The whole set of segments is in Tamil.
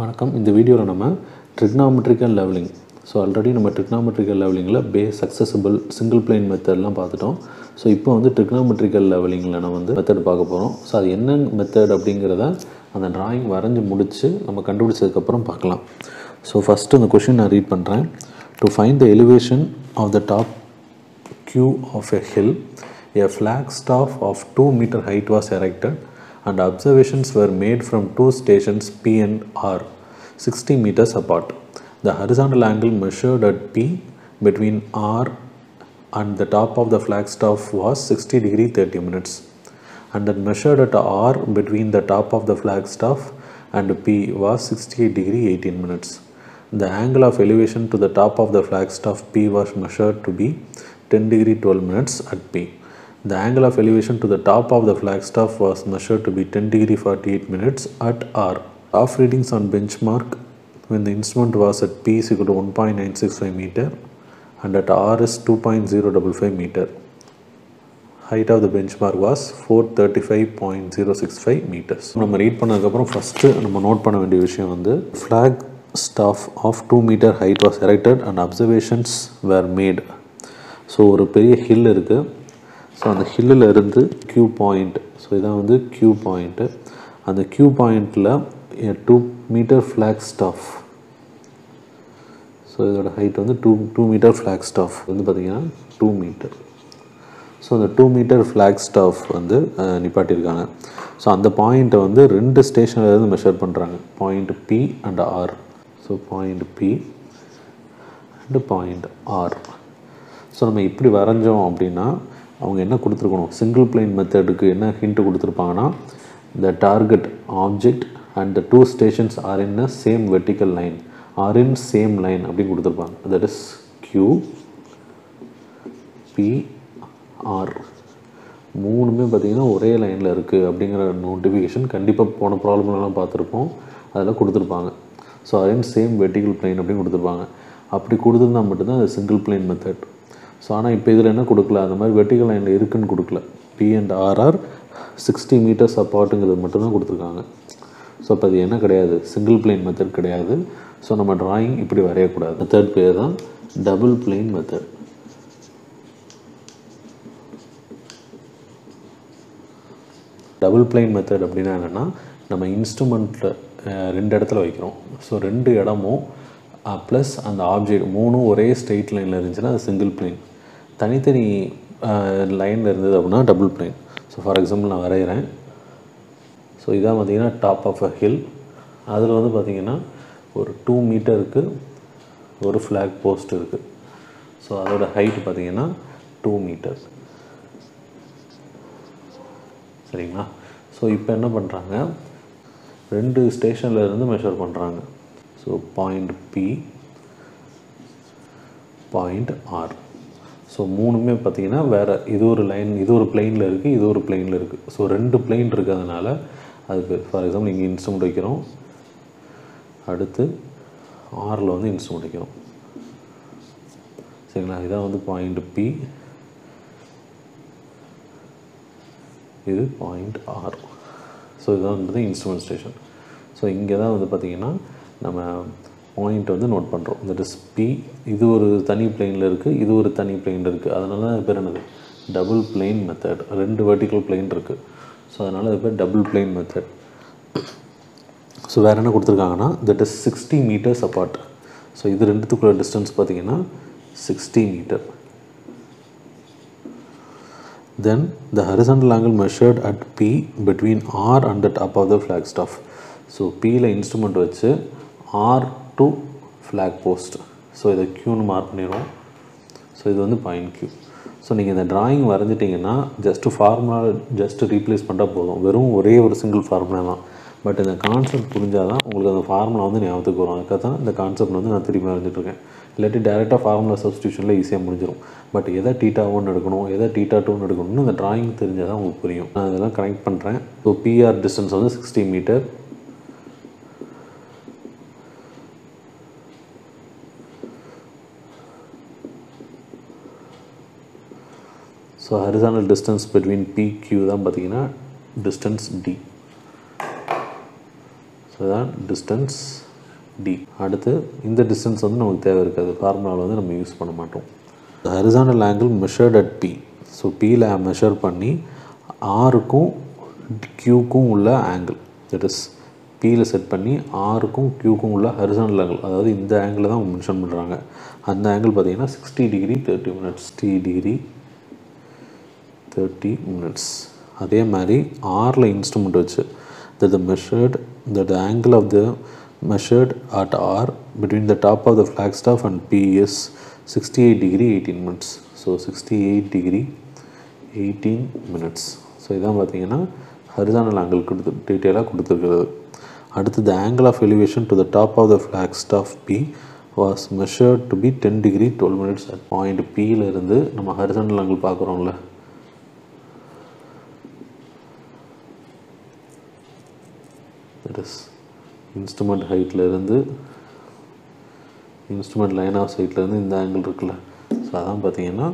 வணக்கம். இந்த வீடியோவில் நம்ம ட்ரிக்னாமெட்ரிக்கல் லெவலிங் ஸோ ஆல்ரெடி நம்ம ட்ரிக்னாமெட்ரிக்கல் லெவலிங்கில் பேஸ் சக்ஸசபிள் சிங்கிள் பிளைன் மெத்தட்லாம் பார்த்துட்டோம். ஸோ இப்போ வந்து ட்ரிக்னாமெட்ரிக்கல் லெவலிங்கில் நம்ம வந்து மெத்தட் பார்க்க போகிறோம் ஸோ அது என்ன மெத்தட் அப்படிங்கிறத அந்த டிராயிங் வரைஞ்சி முடித்து நம்ம கண்டுபிடிச்சதுக்கப்புறம் பார்க்கலாம். ஸோ ஃபஸ்ட்டு அந்த கொஷின் நான் ரீட் பண்ணுறேன் to find the elevation of the top Q of a hill a flag staff of two metre height was erected and observations were made from two stations P and R 60 meters apart. The horizontal angle measured at P between R and the top of the flagstaff was 60 degree 30 minutes and that measured at R between the top of the flagstaff and P was 68 degree 18 minutes. The angle of elevation to the top of the flagstaff P was measured to be 10 degree 12 minutes at P. The angle of elevation to the top of the flagstaff was measured to be 10 degree 48 minutes at R. Off readings on benchmark when the instrument was at P is equal to 1.965 meter and at R is 2.055 meter. Height of the benchmark was 435.065 meters. நம்ம ரீட் பண்ணதுக்கப்புறம் ஃபஸ்ட்டு நம்ம நோட் பண்ண வேண்டிய விஷயம் வந்து flag staff of two metre height was erected and observations were made so ஒரு பெரிய ஹில் இருக்குது ஸோ அந்த ஹில்லில் இருந்து க்யூ பாயிண்ட் ஸோ இதான் வந்து க்யூ பாயிண்ட்டு அந்த க்யூ பாயிண்டில் two metre flag staff so இதோட ஹைட் வந்து two two metre flag staff வந்து பார்த்திங்கன்னா டூ மீட்டர் ஸோ அந்த டூ மீட்டர் ஃப்ளாக் ஸ்டாஃப் வந்து நிப்பாட்டியிருக்காங்க. ஸோ அந்த பாயிண்ட்டை வந்து ரெண்டு ஸ்டேஷன்லேருந்து மெஷர் பண்ணுறாங்க point P and R so point P and point R so நம்ம இப்படி வரைஞ்சோம் அப்படின்னா அவங்க என்ன கொடுத்துருக்கணும்? சிங்கிள் பிளைன் மெத்தடுக்கு என்ன hint கொடுத்துருப்பாங்கன்னா the target object and the two stations are in a same vertical line are in same line அப்படின்னு கொடுத்துருப்பாங்க. தட் இஸ் கியூ பிஆர் மூணுமே பார்த்தீங்கன்னா ஒரே லைனில் இருக்குது அப்படிங்கிற நோட்டிஃபிகேஷன் கண்டிப்பாக போன ப்ராப்ளம்லாம் பார்த்துருப்போம். அதில் கொடுத்துருப்பாங்க. So are in same vertical plane அப்படின்னு கொடுத்துருப்பாங்க. அப்படி கொடுத்துருந்தா மட்டும்தான் அது சிங்கிள் பிளைன் மெத்தட் ஸோ ஆனால் இப்போ இதில் என்ன கொடுக்கல? அந்த மாதிரி வெர்டிகல் லைனில் இருக்குன்னு கொடுக்கல. P and R are sixty metres அப்பார்ட்டுங்கிறது மட்டும்தான் கொடுத்துருக்காங்க. ஸோ அப்போ அது என்ன கிடையாது? சிங்கிள் பிளைன் மெத்தட் கிடையாது. ஸோ நம்ம டிராயிங் இப்படி வரையக்கூடாது. மெத்தட் பேர் தான் double plane method double plane method அப்படின்னா என்னென்னா நம்ம இன்ஸ்ட்ருமெண்ட்டில் ரெண்டு இடத்துல வைக்கிறோம். ஸோ ரெண்டு இடமும் ப்ளஸ் அந்த ஆப்ஜெக்ட் மூணும் ஒரே ஸ்ட்ரெயிட் லைனில் இருந்துச்சுன்னா அது சிங்கிள் பிளைன் தனித்தனி லைனில் இருந்தது அப்படின்னா double plane so for example நான் வரைகிறேன். ஸோ இதான் பார்த்திங்கன்னா டாப் ஆஃப் அ ஹில் அதில் வந்து பார்த்திங்கன்னா ஒரு டூ மீட்டருக்கு ஒரு ஃப்ளாக் போஸ்ட் இருக்குது ஸோ அதோட ஹைட் பார்த்திங்கன்னா டூ மீட்டர் சரிங்களா? ஸோ இப்போ என்ன பண்ணுறாங்க ரெண்டு ஸ்டேஷனில் இருந்து மெஷர் பண்ணுறாங்க so point P point R so மூணுமே பார்த்தீங்கன்னா வேறு இது ஒரு லைன் இது ஒரு பிளெயினில் இருக்குது இது ஒரு பிளெயினில் இருக்குது ஸோ ரெண்டு பிளெயின் இருக்கிறதுனால அதுக்கு ஃபார் எக்ஸாம்பிள் இங்கே இன்ஸ்ட்ருமெண்ட் வைக்கிறோம். அடுத்து ஆரில் வந்து இன்ஸ்ட்ருமெண்ட் வைக்கிறோம். சரிங்களா? இதான் வந்து பாயிண்ட் பி இது பாயிண்ட் ஆர் ஸோ இதுதான் வந்து இன்ஸ்ட்ருமெண்ட் ஸ்டேஷன் ஸோ இங்கே தான் வந்து பார்த்திங்கன்னா நம்ம பாயிண்ட் வந்து நோட் பண்ணுறோம் தட் இஸ் பி இது ஒரு தனி பிளெயினில் இருக்குது இது ஒரு தனி பிளெயின் இருக்குது அதனால தான் அது பேர் என்னது? டபுள் பிளெயின் மெத்தட் ரெண்டு வெர்டிக்கல் பிளெயின் இருக்குது ஸோ அதனால் அது பேர் டபுள் பிளெயின் மெத்தட் ஸோ வேறு என்ன கொடுத்துருக்காங்கன்னா that is sixty metres apart so இது ரெண்டுத்துக்குள்ள டிஸ்டன்ஸ் பார்த்தீங்கன்னா sixty metre then the the angle measured at P between R and at up of the flag staff so பியில் இன்ஸ்ட்ருமெண்ட் வச்சு R to flag post so இதை க்யூன்னு மார்க் பண்ணிடுவோம். ஸோ இது வந்து பாயிண்ட் க்யூ ஸோ நீங்கள் இந்த ட்ராயிங் வரைஞ்சிட்டிங்கன்னா ஜஸ்ட்டு ஃபார்முலா ஜஸ்ட்டு ரீப்ளேஸ் பண்ணால் போதும். வெறும் ஒரே ஒரு சிங்கிள் ஃபார்முலா தான். பட் இந்த கான்செப்ட் புரிஞ்சால் தான் உங்களுக்கு அந்த ஃபார்முலா வந்து ஞாபகத்துக்கு வரும். அதுக்காக தான் இந்த கான்செப்ட் வந்து நான் திரும்பி வரைஞ்சிட்ருக்கேன் இல்லாட்டி டேரெக்டாக ஃபார்முலா சப்ஸ்டியூஷனில் ஈஸியாக முடிஞ்சிடும் பட் எதை டீட்டா ஒன் எடுக்கணும் எதை டீட்டா டூன்னு எடுக்கணும்னு இந்த ட்ராயிங் தெரிஞ்சால் தான் உங்களுக்கு புரியும். நான் இதெல்லாம் கனெக்ட் பண்ணுறேன் ஸோ பிஆர் டிஸ்டன்ஸ் வந்து sixty metre so horizontal distance between P Q தான் பார்த்தீங்கன்னா டிஸ்டன்ஸ் டி ஸோ அதுதான் டிஸ்டன்ஸ் டி அடுத்து இந்த டிஸ்டன்ஸ் வந்து நமக்கு தேவை இருக்காது. ஃபார்முலாவில் வந்து நம்ம யூஸ் பண்ண மாட்டோம். Horizontal angle measured at P so பியில் மெஷர் பண்ணி ஆருக்கும் க்யூக்கும் உள்ள ஆங்கிள் தட் இஸ் பியில் செட் பண்ணி ஆருக்கும் க்யூக்கும் உள்ள ஹரிசானல் ஆங்கிள் அதாவது இந்த ஆங்கிள் தான் மென்ஷன் பண்ணுறாங்க அந்த ஆங்கிள் பார்த்தீங்கன்னா sixty degree thirty minutes D degree thirty minutes அதே மாதிரி ஆரில் இன்ஸ்ட்ருமெண்ட் வச்சு that the measured that the angle of the measured at R between the top of the flag staff and PS sixty eight degree eighteen minutes so sixty eight degree eighteen minutes so இதான் பார்த்தீங்கன்னா ஹரிசானல் ஆங்கிள் கொடுத்து டீட்டெயிலாக கொடுத்துருக்கிறது the angle of elevation to the top of the flag staff P was measured to be ten degree twelve minutes at point பியிலிருந்து நம்ம ஹரிசானல் ஆங்கிள் பார்க்குறோம்ல தட் இஸ் இன்ஸ்ட்ருமெண்ட் ஹைட்லேருந்து இன்ஸ்ட்ருமெண்ட் லைன் ஆஃப் சைட்லேருந்து இந்த ஆங்கிள் இருக்குல்ல. ஸோ அதான் பார்த்தீங்கன்னா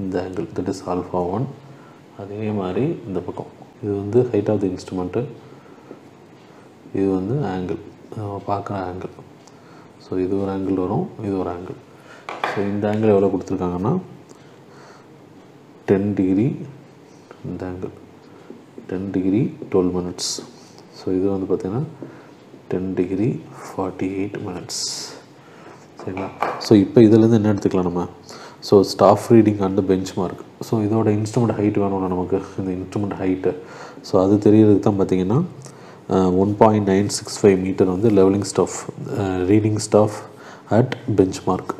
இந்த angle that is alpha one அதே மாதிரி இந்த பக்கம். இது வந்து ஹைட் ஆஃப் த இன்ஸ்ட்ருமெண்ட்டு இது வந்து ஆங்கிள் பார்க்குற ஆங்கிள் ஸோ இது ஒரு ஆங்கிள் வரும் இது ஒரு ஆங்கிள் ஸோ இந்த ஆங்கிள் எவ்வளோ கொடுத்துருக்காங்கன்னா டென் டிகிரி இந்த angle ten degree twelve minutes so இது வந்து பார்த்திங்கன்னா ten degree forty eight minutes சரிங்களா? ஸோ இப்போ இதுலேருந்து என்ன எடுத்துக்கலாம் நம்ம? So staff reading and bench mark so இதோட இன்ஸ்ட்ருமெண்ட் ஹைட் வேணும்னா நமக்கு இந்த இன்ஸ்ட்ருமெண்ட் ஹைட்டு ஸோ அது தெரியறதுக்கு தான் பார்த்தீங்கன்னா one point nine six five metre வந்து levelling staff reading staff at bench mark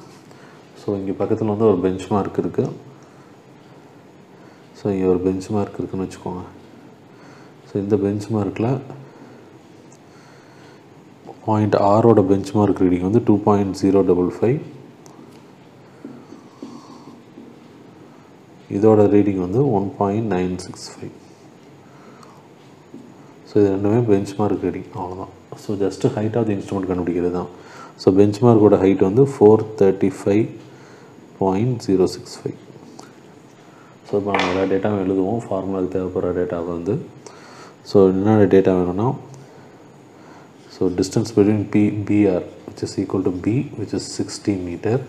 so இங்கே பக்கத்தில் வந்து ஒரு பெஞ்ச் மார்க் இருக்குது ஸோ இங்கே ஒரு பெஞ்ச் மார்க் இருக்குதுன்னு வச்சுக்கோங்க. ஸோ இந்த பெஞ்ச் மார்க்கில் பாயிண்ட் ஆரோட பெஞ்ச் மார்க் ரீடிங் வந்து two point zero double five இதோட ரீடிங் வந்து one point nine six five so இது ரெண்டுமே பெஞ்ச் மார்க் ரீடிங் அவ்வளோதான் so just height of the instrument கண்டுபிடிக்கிறது தான். ஸோ பெஞ்ச் மார்க்கோட ஹைட் வந்து four thirty five point zero six five so இப்போ நம்ம எல்லா டேட்டாவும் எழுதுவோம். ஃபார்முலாவுக்கு தேவைப்படுற டேட்டாவை வந்து ஸோ என்னென்ன டேட்டா வேணும்னா so distance between P PR which is equal to B which is sixty metre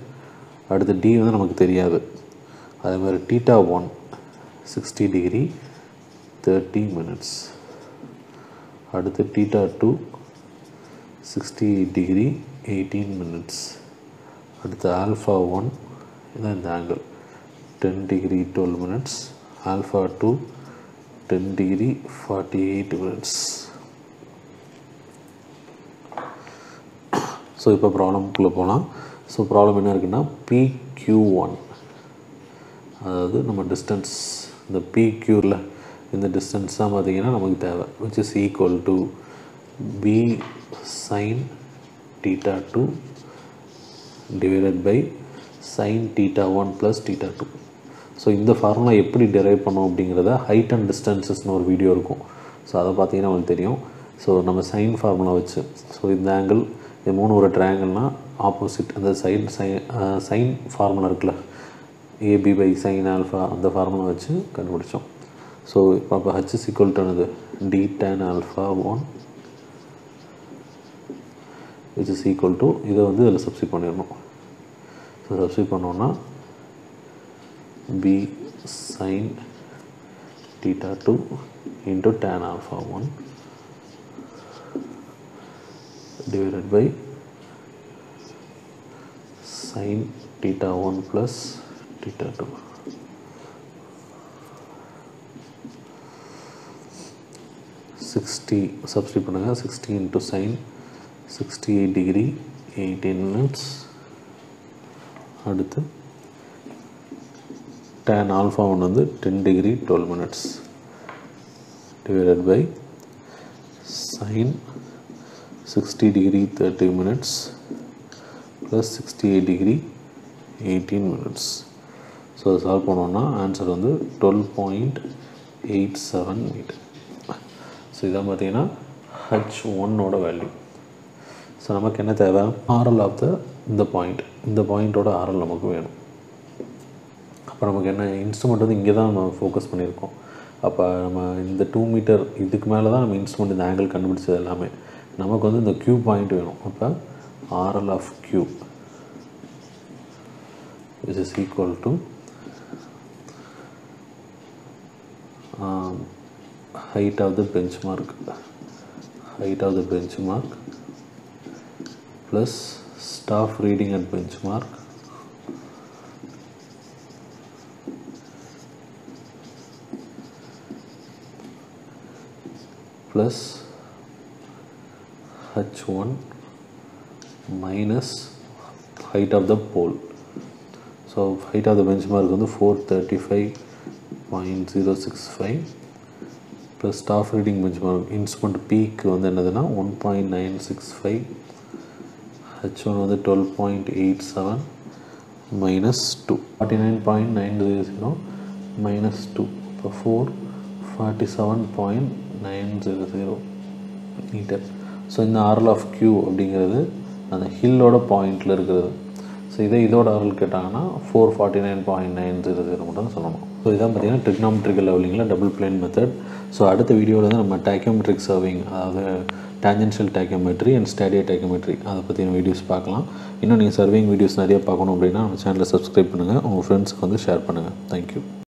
அடுத்து டி வந்து நமக்கு தெரியாது. அதே மாதிரி theta one sixty degree thirty minutes அடுத்து theta two sixty degree eighteen minutes அடுத்து ஆல்ஃபா ஒன் இதான் இந்த angle ten degree twelve minutes alpha two ten degree forty eight minutes so இப்போ ப்ராப்ளம்குள்ளே போகலாம் ஸோ ப்ராப்ளம் என்ன இருக்குன்னா பிக்யூ ஒன் அதாவது நம்ம டிஸ்டன்ஸ் இந்த பிக்யூரில் இந்த டிஸ்டன்ஸ் தான் பார்த்தீங்கன்னா நமக்கு தேவை. Which is equal to B sine theta two divided by sine theta one plus theta two so இந்த ஃபார்முலா எப்படி டெரைவ் பண்ணோம் அப்படிங்கிறத ஹைட் அண்ட் டிஸ்டன்சஸ்னு ஒரு வீடியோ இருக்கும். ஸோ அதை பார்த்தீங்கன்னா உங்களுக்கு தெரியும். ஸோ நம்ம சைன் ஃபார்முலா வச்சு ஸோ இந்த ஆங்கிள் இது மூணு ஒரு ட்ரையாங்கிள்னால் ஆப்போசிட் அந்த சைன் சைன் சைன் ஃபார்முலா இருக்குல்ல ஏபி பை சைன் ஆல்ஃபா அந்த ஃபார்முலா வச்சு கண்டுபிடிச்சோம். ஸோ இப்போ அப்போ ஹச் இஸ் ஈக்குவல் டு என்னது? D tan alpha one which is equal to இதை வந்து இதில் சப்ஸ்டிட் பண்ணிடணும். ஸோ சப்ஸ்டிட் பண்ணோன்னா B sine theta two into tan alpha one divided by sin theta 1 plus theta 2 sixty substitute பண்ணுங்கள் sixty into sine sixty eight degree eighteen minutes அடுத்து டேன் ஆல்ஃபா ஒன் வந்து ten degree twelve minutes divided by sine 60 degree 30 minutes plus 68 degree 18 minutes. So அதை சால்வ் பண்ணோன்னா ஆன்சர் வந்து twelve point eight seven metre so இதான் பார்த்தீங்கன்னா ஹச் ஒன்னோட வேல்யூ ஸோ நமக்கு என்ன தேவை? ஆரல் ஆஃப் த இந்த பாயிண்ட் இந்த பாயிண்ட்டோட ஆரல் நமக்கு வேணும். அப்போ நமக்கு என்ன இன்ஸ்ட்ருமெண்ட் வந்து இங்கே தான் நம்ம ஃபோக்கஸ் பண்ணியிருக்கோம். அப்போ நம்ம இந்த டூ மீட்டர் இதுக்கு மேலே தான் நம்ம இன்ஸ்ட்ருமெண்ட் இந்த ஆங்கிள் கண்டுபிடிச்சது எல்லாமே. நமக்கு வந்து இந்த க்யூ பாயிண்ட் வேணும். அப்போ RL of Q is is equal to height of the benchmark. Height of the benchmark plus staff reading at benchmark plus h1 minus height of the pole. So height of the benchmark வந்து 435.065 plus staff reading benchmark instrument பீக்கு வந்து என்னதுன்னா one point nine six five H one வந்து twelve point eight seven minus two forty nine point nine zero zero minus two இப்போ four forty seven point nine zero zero metre so இந்த ஆர்எல் ஆஃப் கியூ அப்படிங்கிறது அந்த ஹில்லோட பாயிண்டில் இருக்கிறது. ஸோ இதே இதோட ஆர்எல் கேட்டாங்கன்னா four forty nine point nine zero zero மட்டும் தான் சொல்லணும். ஸோ இதான் பார்த்தீங்கன்னா ட்ரிக்னாமெட்ரிக்கல் லெவலிங்கில் டபுள் பிளேன் மெத்தட் ஸோ அடுத்த வீடியோவில் வந்து நம்ம டேக்கியோமெட்ரிக் சர்விங் அதாவது tangential tacheometry and stadia tacheometry அதை பற்றின வீடியோஸ் பார்க்கலாம். இன்னும் நீங்கள் சர்விங் வீடியோஸ் நிறைய பார்க்கணும் அப்படின்னா நம்ம சேனலை சப்ஸ்கிரைப் பண்ணுங்கள் உங்கள் ஃப்ரெண்ட்ஸுக்கு வந்து ஷேர் பண்ணுங்கள் தேங்க்யூ